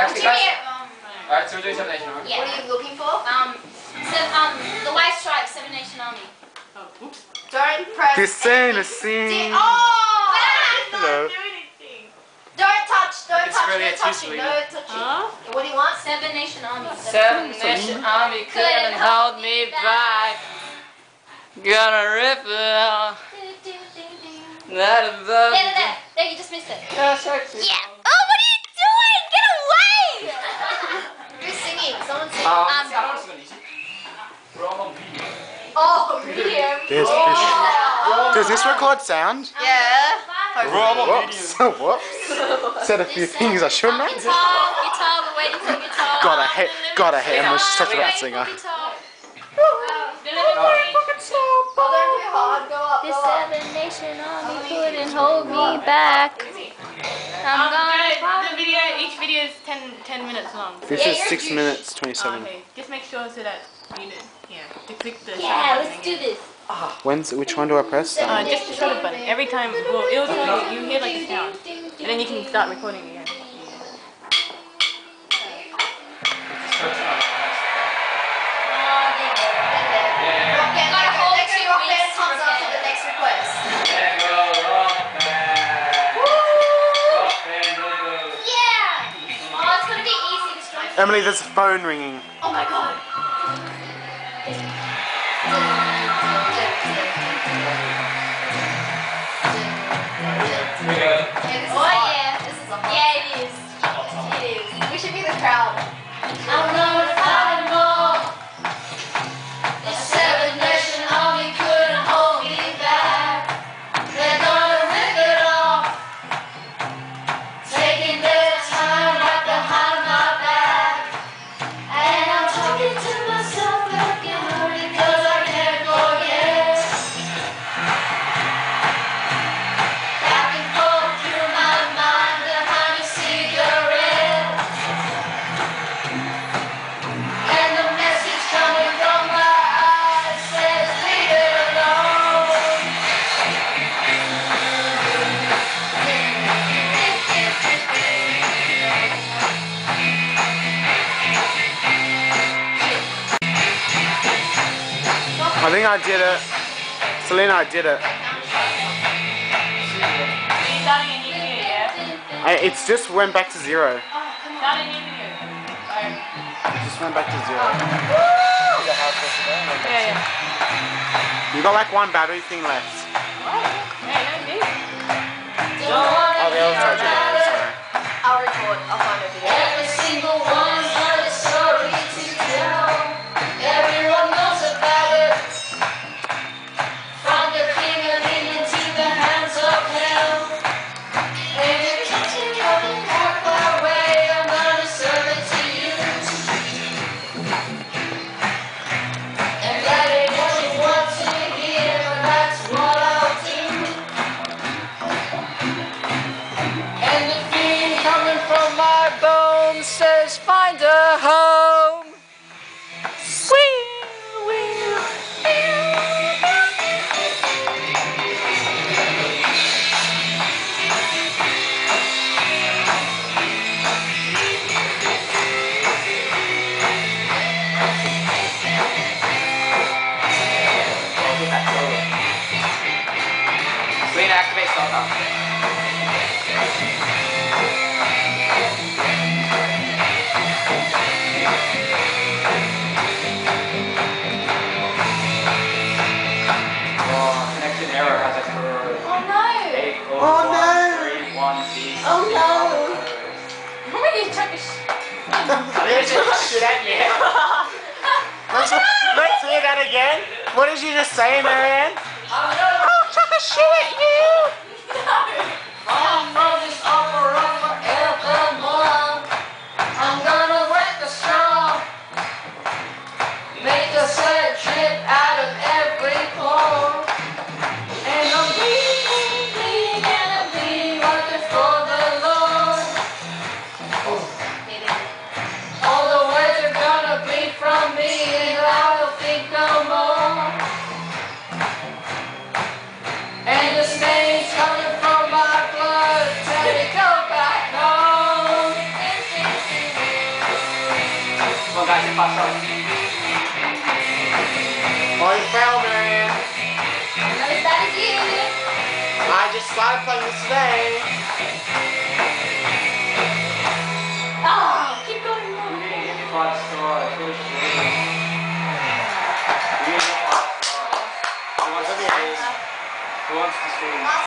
Actually, guys. um, Alright, so we're doing Seven Nation Army. Yeah. What are you looking for? um, so, um, the White Stripes, Seven Nation Army. Oh, oops. Don't press. Descend, anything. descend. Oh! Hello. do anything. Don't touch. Don't It's touch. really No a touching. two-sleeve. No touching. Huh? What do you want? Seven Nation Army. Seven Nation Army couldn't hold me back. Gonna rip it out. That is There, there, there. There, you just missed it. Yeah, sexy. Yeah. Oh, what are you doing? Get away! Who's singing? Someone sing. Um, Um, see, I don't want to listen. We're all on video. oh, medium. There's fish. Oh. Does this record sound? Yeah. Whoops. Whoops. Said a few things I shouldn't Um, have. guitar, guitar, we're waiting for guitar. God, I hate, God, I hate him. I'm such a We're bad singer. for guitar. Oh, don't be hard. Go up. The Go up. Seven Nation Army couldn't hold me back. I'm Um, gonna no, the video, each video is 10, 10 minutes long. This Yeah, is 6 juice. minutes, Oh, 27. okay, just make sure so that you know, yeah, to click the Yeah, let's do this. When's, which one do I press? Uh, just the shut button. Every time, well, it'll tell you, you hear like a sound. And then you can start recording again. Rock band. Got a whole Next two rock band weeks to comes after prepare. the next request. Yeah! Oh, it's gonna be easy to strum. Emily, there's a phone ringing. Oh my god. We go. I think I did it. Selina, I did it. So you're starting a new video, yeah? I, it's just went back to zero. Start a new It just went back to zero. Yeah, yeah. You got like one battery thing left. Hey. Oh, the other side. yeah, sorry. I'll record. I'll find a video. Every single one's Selina, activate soccer. Oh, connection error has occurred. Oh no! Eight Oh, no. three, one, Oh no! What are you trying to sh- There's a shit at me. Let's, let's hear that again. What did you just say, Maryanne? Oh, chuck a shit playing Foul Man. I noticed you. I just started playing this today. Oh, keep going.